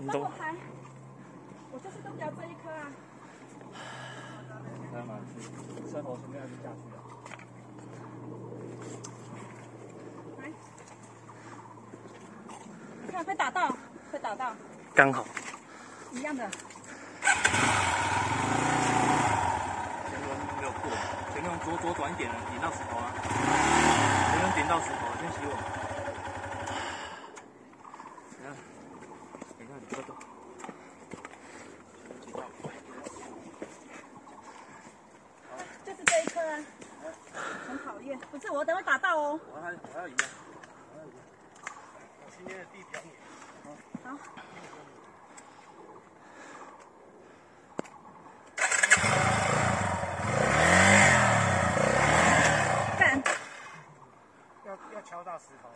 你都拍，我就是动不这一颗啊。干嘛什？生活从就下去的。来，看会打到，会打到。刚好。一样的。前轮没有过，前轮左左转一点，顶到石头啊。前轮顶到石头，先洗我。等下，你。就是这一颗啊，很讨厌。不是我等会打到哦。我还我还要一样，我还要一样。我今天的地表你。好。干。要要敲到石头。